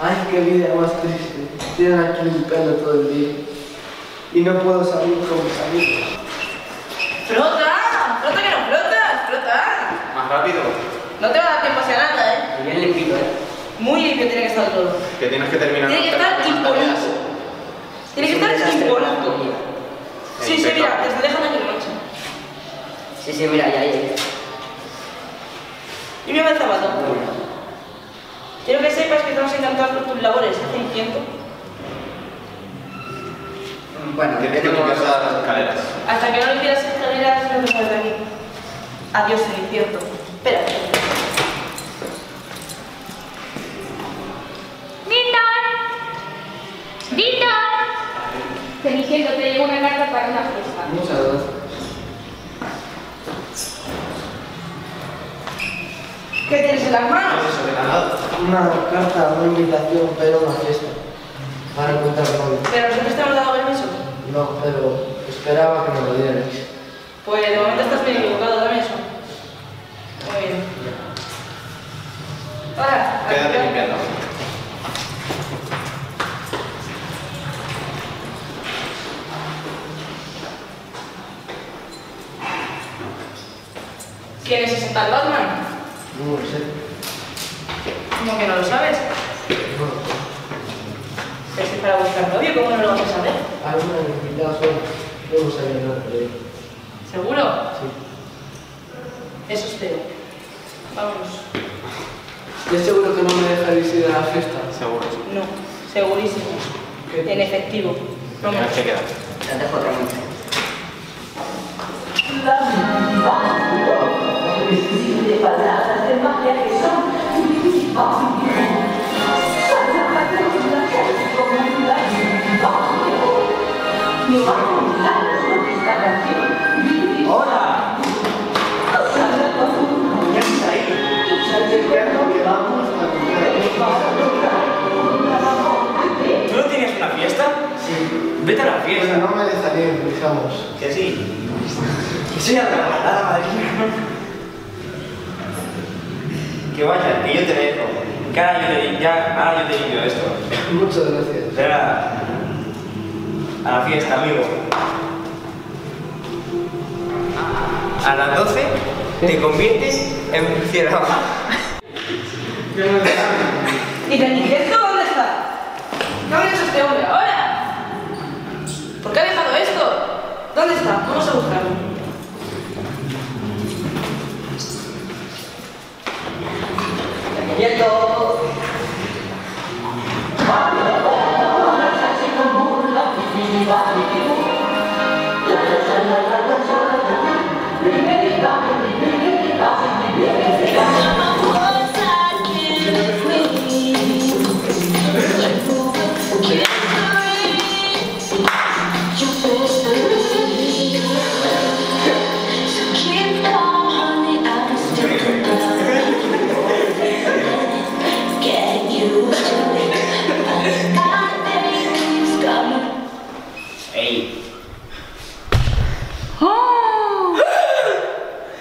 Ay, qué vida más triste. Tienen aquí limpiando todo el día. Y no puedo salir con mis amigos. ¡Flota! ¡Flota que no flotas! ¡Flota! Más rápido. No te va a dar tiempo a hacer nada, ¿eh? Bien limpito, ¿eh? Muy limpio tiene que estar todo. Que tienes que terminar. Tiene que estar impoluto. Tiene que estar impoluto. Sí, sí, mira, te dejando aquí noche. Sí, sí, mira, ya, ya, ya. Y mira el zapato. Quiero que sepas que estamos encantados por tus labores, hacen tiempo. Bueno, que limpiar todas las escaleras. Hasta que no limpies las escaleras, no te sales de aquí. Adiós, Ceniciento. Espera. ¡Dindon! ¡Dindon! Ceniciento, te llegó una carta para una fiesta. Muchas gracias. ¿Qué tienes en las manos? Una carta, una invitación, pero una fiesta. Para encontrar novio. Pero nosotros te hemos dado permiso. No, pero esperaba que me lo dierais. Pues de momento estás bien equivocado, dame eso. Muy bien. Ahora, Quédate limpiando. ¿Quién es ese tal Batman? No lo sé. ¿Cómo que no lo sabes? No lo sé. Pero si es para buscar novio, ¿cómo no lo vas a saber? Algo me han invitado solo. No sabía nada de él. ¿Seguro? Sí. Eso espero. Vámonos. ¿Estoy seguro que no me dejaréis ir a la fiesta? Seguro, sí. No, segurísimo. ¿Qué? En efectivo. Vámonos. Tienes que quedar. Te dejo otra noche. ¡Hola! ¿Qué ahí? ¿Tú no tienes una fiesta? Sí. Vete a la fiesta. no me dejarían, digamos. Que sí. Que soy a la madre. Que vaya, que yo te dejo. Que ahora yo te, ya, ahora yo te limpio esto. Muchas gracias. Ven a, a la fiesta, amigo. A las 12 te conviertes en murciélago. ¿Y Ceniciento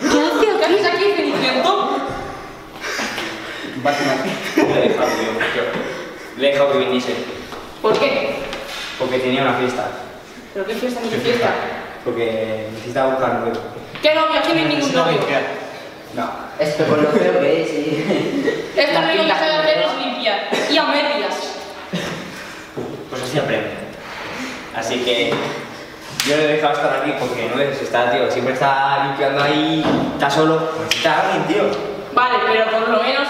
¿Qué haces aquí, Ceniciento? Batman. Le he dejado yo. Le he dejado que viniese. ¿Por qué? Porque tenía una fiesta. ¿Pero qué fiesta ni qué fiesta? Porque necesitaba buscar novio. ¿Qué novio? Aquí no hay ningún novio. No. Esto con lo feo que es y... Esto lo único que sabe hacer es limpiar. Y a medias. Pues así aprende. Así que yo le he dejado estar aquí porque no necesita, tío. Siempre está limpiando ahí, está solo. Necesita alguien, tío. Vale, pero por lo menos,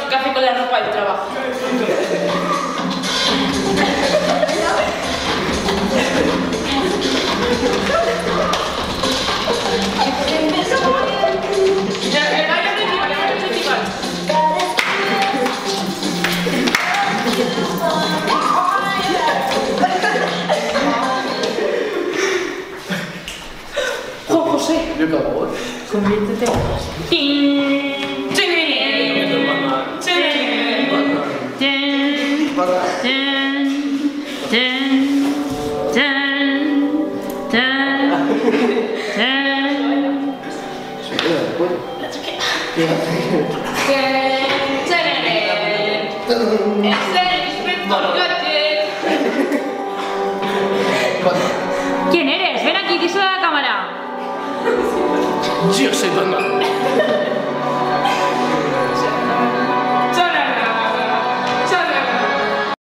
José, Yo qué hago, ¿eh? conviértete en ¡Tin! ¡Tin! ¡Tin! Para... Se queda después. ¿Qué hace? ¡Tin!